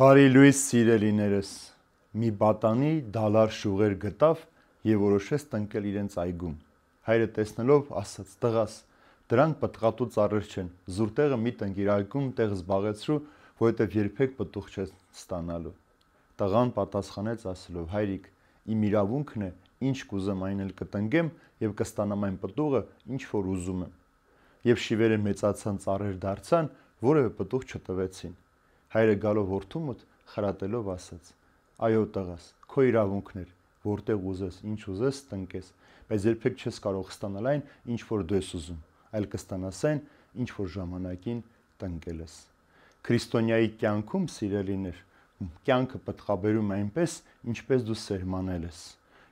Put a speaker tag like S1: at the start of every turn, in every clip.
S1: Բարի լույս սիրելիներս։ Մի բատանի դալար շուղեր գտավ եւ որոշեց տնկել իրենց այգում։ Հայրը տեսնելով ասաց. «Տղաս, դրանք պտղատու ծառեր չեն։ Զուրտեղը մի տնկ իր այգում տեղ զբաղեցրու, որովհետեւ երբեք պտուղ չես ստանալու»։ Տղան պատասխանեց ասելով. «Հայրիկ, իմ իրավունքն է, ինչ կուզեմ այն էլ կտնկեմ եւ կստանամ այն պտուղը, ինչ որ ուզում եմ»։ Եվ շիվերը մեծացան ծառեր դարձան, որևէ պտուղ չտվեցին։ Հայրը գալով որդու մոտ խրատելով ասաց. Այո տղաս, քո իրավունքն էր, որտեղ ուզես, ինչ ուզես տնկես, բայց երբեք չես կարող ստանալ այն, ինչ որ դու ես ուզում, այլ կստանաս այն, ինչ որ ժամանակին տնկել ես։ Քրիստոնյայի կյանքում սիրելիներ, կյանքը պատխաբերում է այնպես, ինչպես դու սերմանել ես։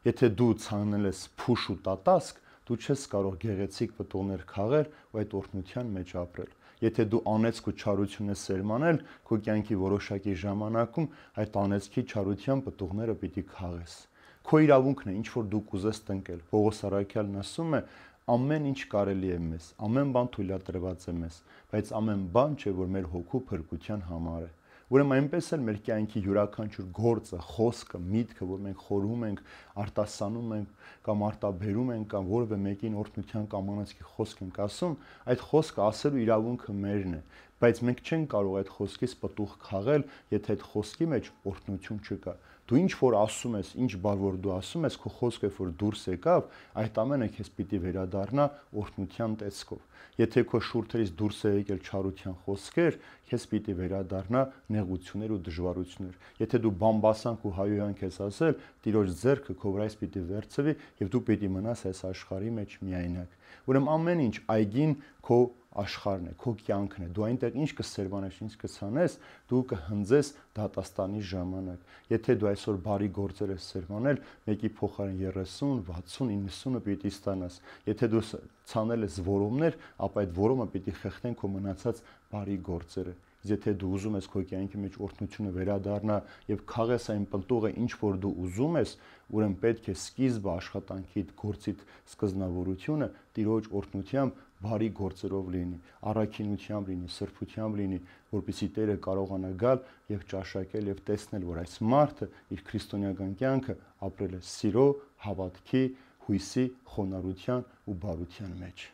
S1: Եթե դու ցանել ես փուշ ու տատասկ, դու չես կարող գեղեցիկ պտուղներ քաղել ու այդ օրհնության մեջ ապրել։ Եթե դու անեծք ու չարություն ես սերմանել, քո կյանքի որոշակի ժամանակում այդ անեծքի չարության պտուղները պիտի քաղես։ Քո իրավունքն է, ինչ որ դու կուզես տնկել։ Պողոս Արաքյալն ասում է, ամեն ինչ կարելի է մեզ, ամեն բան թույլատրված է մեզ, բայց ամեն բան չէ, որ մեր հոգու փրկության համար է։ Ուրեմն այնպես էլ մեր կյանքի յուրաքանչյուր գործը, խոսքը, միտքը, որ մենք խորհում ենք, արտասանում ենք կամ արտաբերում ենք կամ որևէ մեկին օրհնության կամ անացքի խոսք ենք ասում, այդ խոսքը ասելու իրավունքը մերն է, բայց մենք չենք կարող այդ խոսքից պտուղ քաղել, եթե այդ խոսքի մեջ օրհնություն չկա։ Դու ինչ որ ասում ես, ինչ բառ որ դու ասում ես, քո խոսքը որ դուրս եկավ, այդ ամենը քեզ պիտի վերադառնա օրհնության տեսքով։ Եթե քո շուրթերից դուրս է եկել չարության խոսքեր, քեզ պիտի վերադառնա նեղություններ ու դժվարություններ։ Եթե դու բամբասանք ու հայոյանք ես ասել, տիրոջ ձեռքը քո վրայից պիտի վերցվի եւ դու պիտի մնաս այս աշխարհի մեջ միայնակ։ Ուրեմն ամեն ինչ այգին քո աշխարհն է, քո կյանքն է։ Դու այնտեղ ինչ կսերմանես, ինչ կցանես, դու կհնձես դատաստանի ժամանակ։ Եթե դու այսօր բարի գործեր ես սերմանել, մեկի փոխարեն 30, 60, 90-ը պիտի ստանաս։ Եթե դու ցանել ես որոմներ, ապա այդ որոմը պիտի խեղդեն քո մնացած բարի գործերը եթե դու ուզում ես քո կյանքի մեջ օրհնությունը վերադառնա եւ քաղես այն պլտուղը ինչ որ դու ուզում ես, ուրեմն պետք է սկիզբը աշխատանքիդ, գործիդ սկզնավորությունը տիրոջ օրհնությամբ բարի գործերով լինի, առաքինությամբ լինի, սրբությամբ լինի, որպեսզի Տերը կարողանա գալ եւ ճաշակել եւ տեսնել, որ այս մարդը իր քրիստոնեական կյանքը ապրել է սիրո, հավատքի, հույսի, խոնարհության ու բարության մեջ։